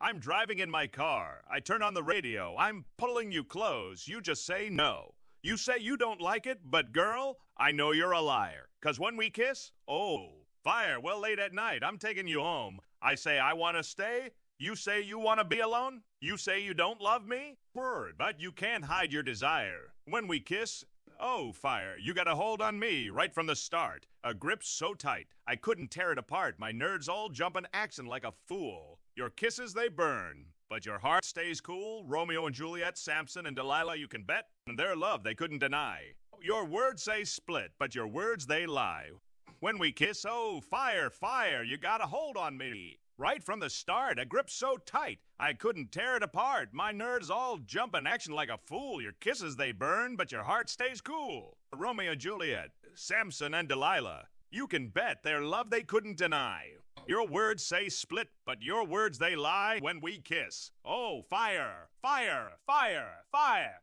I'm driving in my car. I turn on the radio. I'm pulling you close. You just say no. You say you don't like it, but girl, I know you're a liar. Cause when we kiss, oh, fire, well, late at night, I'm taking you home. I say I wanna stay. You say you wanna be alone. You say you don't love me. Word, but you can't hide your desire. When we kiss, oh, fire, you got a hold on me right from the start. A grip so tight, I couldn't tear it apart. My nerves all jumping, accent like a fool. Your kisses, they burn. But your heart stays cool. Romeo and Juliet, Samson and Delilah, you can bet. And their love they couldn't deny. Your words say split, but your words they lie. When we kiss, oh, fire, fire, you got a hold on me. Right from the start, a grip so tight, I couldn't tear it apart. My nerves all jumping, action like a fool. Your kisses they burn, but your heart stays cool. Romeo and Juliet, Samson and Delilah, you can bet their love they couldn't deny. Your words say split, but your words they lie when we kiss. Oh, fire, fire, fire, fire.